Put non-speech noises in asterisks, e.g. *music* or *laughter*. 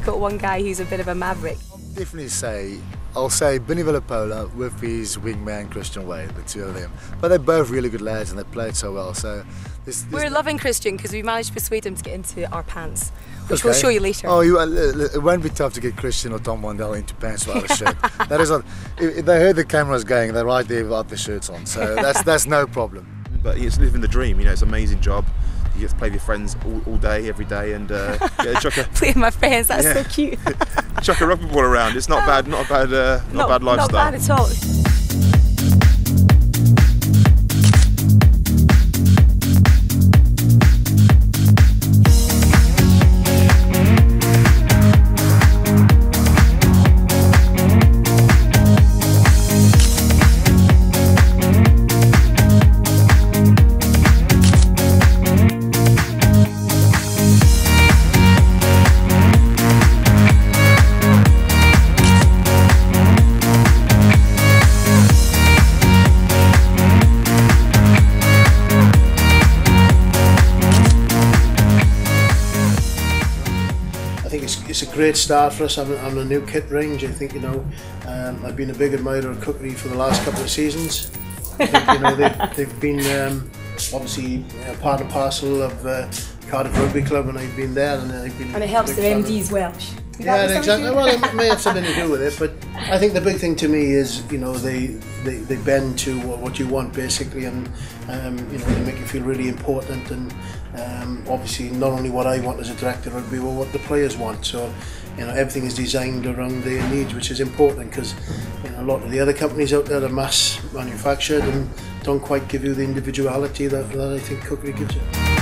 got one guy who's a bit of a maverick. I Definitely say, I'll say Benny Villapola with his wingman Christian Wade, the two of them. But they're both really good lads and they played so well. So there's, there's We're loving Christian because we managed to persuade him to get into our pants, which okay. we'll show you later. Oh, you, uh, it won't be tough to get Christian or Tom Varndell into pants without a shirt. *laughs* that is not. If they heard the cameras going, they're right there without the shirts on. So *laughs* that's that's no problem. But it's living the dream. You know, it's an amazing job you get to play with your friends all, all day, every day, and uh, *laughs* yeah, chuck a, *laughs* play with my friends. That's yeah. so cute. *laughs* chuck a rugby ball around. It's not bad, not a bad, uh, not, not bad lifestyle. Not bad at all. It's a great start for us on, on a new kit range. I think you know um, I've been a big admirer of KooGa for the last couple of seasons. I think, you know they've, *laughs* they've been um, obviously part and parcel of uh, Cardiff Rugby Club, and I've been there, and I've been. And it helps their MDs Welsh. Yeah, exactly. Well, it may have something to do with it, but I think the big thing to me is you know they they, they bend to what you want basically, and um, you know they make you feel really important, and um, obviously not only what I want as a director of rugby, but what the players want. So you know everything is designed around their needs, which is important because you know a lot of the other companies out there are mass manufactured and don't quite give you the individuality that, that I think KooGa gives you.